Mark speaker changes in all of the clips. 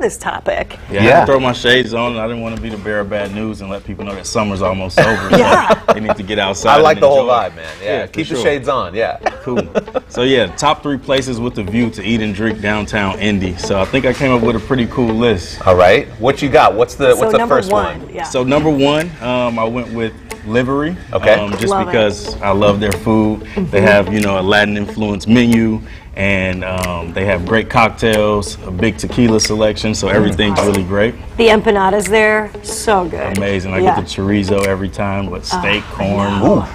Speaker 1: this topic.
Speaker 2: Yeah,
Speaker 3: Yeah.
Speaker 2: I throw my shades on. and I didn't want to be the bearer of bad news and let people know that summer's almost over.
Speaker 1: Yeah.
Speaker 2: So they need to get outside.
Speaker 3: I like
Speaker 2: and
Speaker 3: the whole vibe, man. Yeah,
Speaker 2: for
Speaker 3: keep the shades on. Yeah.
Speaker 2: Cool. So yeah, top three places with the view to eat and drink downtown Indy. So I think I came up with a pretty cool list.
Speaker 3: All right. What you got? What's the
Speaker 1: so
Speaker 3: What's the first
Speaker 1: one,
Speaker 3: one?
Speaker 1: yeah.
Speaker 2: So number one, um, I went with Livery.
Speaker 3: Okay.
Speaker 2: Um, just
Speaker 1: Love it.
Speaker 2: because I love their food. They have you know a Latin influenced menu, and um, they have great cocktails, a big tequila selection. So everything's really great.
Speaker 1: the empanadas there, so good.
Speaker 2: Amazing. I
Speaker 1: Yeah.
Speaker 2: get the chorizo every time, with steak, corn.
Speaker 1: know.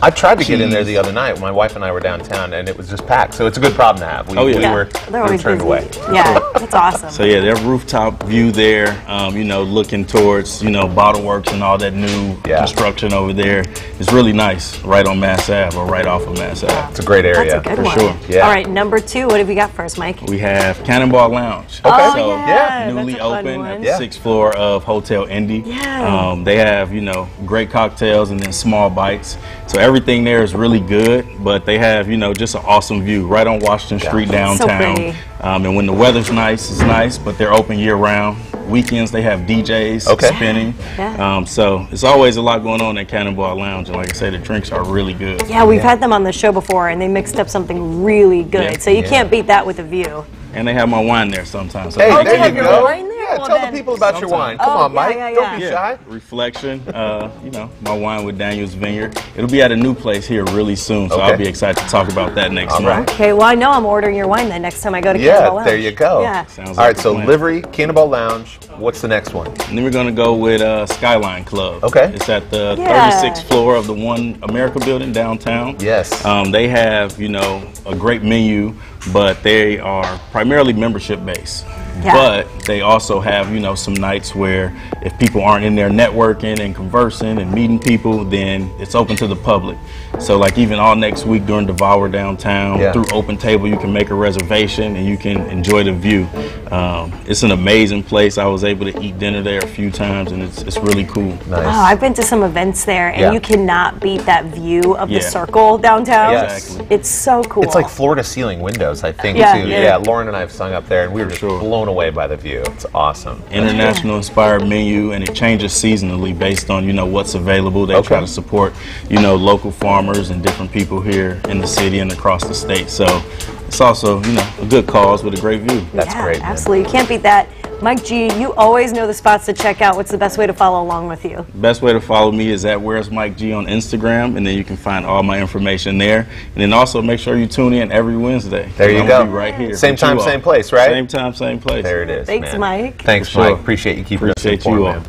Speaker 3: I tried to get in there the other night. My wife and I were downtown, and it was just packed. So it's a good problem to have. We,
Speaker 2: Oh, yeah.
Speaker 3: we
Speaker 1: Yeah,
Speaker 3: were,
Speaker 1: they're
Speaker 3: we were
Speaker 1: always
Speaker 3: turned
Speaker 1: busy.
Speaker 3: away.
Speaker 1: Yeah, that's awesome.
Speaker 2: So yeah, their rooftop view there, um, you know, looking towards you know Bottle Works and all that new
Speaker 3: Yeah.
Speaker 2: construction over there. It's really nice, right on Mass Ave or right off of Mass Ave.
Speaker 3: It's a great
Speaker 1: That's
Speaker 3: area.
Speaker 1: a good
Speaker 2: for
Speaker 1: one.
Speaker 2: sure.
Speaker 3: Yeah.
Speaker 1: All right, number two. What have you got first, Mike?
Speaker 2: We have Cannonball Lounge.
Speaker 3: Okay.
Speaker 1: Oh,
Speaker 2: So,
Speaker 1: yeah, that's
Speaker 2: newly
Speaker 1: a fun
Speaker 2: open at the
Speaker 3: Yeah.
Speaker 2: sixth floor of Hotel Indy.
Speaker 1: Yeah.
Speaker 2: Um, they have, you know, great cocktails and then small bites. So everything there is really good, but they have, you know, just an awesome view right on Washington Street
Speaker 1: So
Speaker 2: downtown.
Speaker 1: pretty.
Speaker 2: um, and when the weather's nice, it's nice, but they're open year round. Weekends they have DJs
Speaker 3: Okay.
Speaker 2: spinning.
Speaker 1: Yeah.
Speaker 2: Um, so it's always a lot going on at Cannonball Lounge. And like I say, the drinks are really good.
Speaker 1: Yeah, we've had them on the show before, and they mixed up something really good.
Speaker 2: Yeah.
Speaker 1: So you
Speaker 3: Yeah.
Speaker 1: can't beat that with a view.
Speaker 2: And they have my wine there sometimes. So
Speaker 3: Hey,
Speaker 2: I
Speaker 1: Oh,
Speaker 2: think
Speaker 3: there you
Speaker 1: have your
Speaker 3: go.
Speaker 1: Wine there?
Speaker 3: Yeah,
Speaker 1: Well,
Speaker 3: tell the people about your wine. Come
Speaker 1: Oh,
Speaker 3: on,
Speaker 1: yeah,
Speaker 3: Mike.
Speaker 1: yeah,
Speaker 3: Don't be
Speaker 1: yeah.
Speaker 3: shy.
Speaker 2: Reflection, uh, you know, my wine with Daniel's Vineyard. It'll be at a new place here really soon, so
Speaker 3: Okay.
Speaker 2: I'll be excited to talk about that next
Speaker 3: All
Speaker 2: month.
Speaker 3: right.
Speaker 1: Okay, well, I know I'm ordering your wine then next time I go to
Speaker 3: Yeah,
Speaker 1: Cannonball Lounge.
Speaker 3: there you go.
Speaker 1: Yeah.
Speaker 2: Sounds
Speaker 3: All
Speaker 2: like
Speaker 3: right, so
Speaker 2: plan.
Speaker 3: Livery, Cannonball Lounge. What's the next one?
Speaker 2: And then we're gonna go with uh, Skyline Club.
Speaker 3: Okay.
Speaker 2: It's at the
Speaker 1: Yeah.
Speaker 2: 36th floor of the One America building downtown.
Speaker 3: Yes.
Speaker 2: Um, they have, you know, a great menu, but they are primarily membership based.
Speaker 1: Yeah.
Speaker 2: But they also have, you know, some nights where if people aren't in there networking and conversing and meeting people, then it's open to the public. So like even all next week during Devour downtown,
Speaker 3: Yeah.
Speaker 2: through Open Table, you can make a reservation and you can enjoy the view. Um, it's an amazing place. I was able to eat dinner there a few times, and it's, it's really cool.
Speaker 3: Nice.
Speaker 1: Oh, I've been to some events there, and
Speaker 3: Yeah.
Speaker 1: you cannot beat that view of
Speaker 2: Yeah.
Speaker 1: the circle downtown.
Speaker 3: Yes.
Speaker 2: Exactly.
Speaker 1: It's so cool.
Speaker 3: It's like floor to ceiling windows, I think,
Speaker 1: Yeah,
Speaker 3: too.
Speaker 1: yeah.
Speaker 3: Yeah. Lauren and I have sung up there, and we were just
Speaker 2: sure.
Speaker 3: blown away by the view. It's awesome.
Speaker 2: International inspired menu and it changes seasonally based on you know what's available they
Speaker 3: Okay.
Speaker 2: try to support you know local farmers and different people here in the city and across the state so it's also you know a good cause with a great view
Speaker 3: That's
Speaker 1: yeah,
Speaker 3: great, man.
Speaker 1: Absolutely. You can't beat that. Mike G, you always know the spots to check out. What's the best way to follow along with you?
Speaker 2: best way to follow me is at where's mike g on instagram and then you can find all my information there and then also make sure you tune in every wednesday
Speaker 3: There you
Speaker 2: I'm
Speaker 3: go.
Speaker 2: be right here
Speaker 3: Same time, same place, right?
Speaker 2: same time same place
Speaker 3: There it is.
Speaker 1: Thanks,
Speaker 3: man.
Speaker 1: Mike.
Speaker 3: Thanks,
Speaker 2: sure.
Speaker 3: Mike. Appreciate you keeping
Speaker 2: Appreciate
Speaker 3: us informed,
Speaker 2: you all.
Speaker 3: man.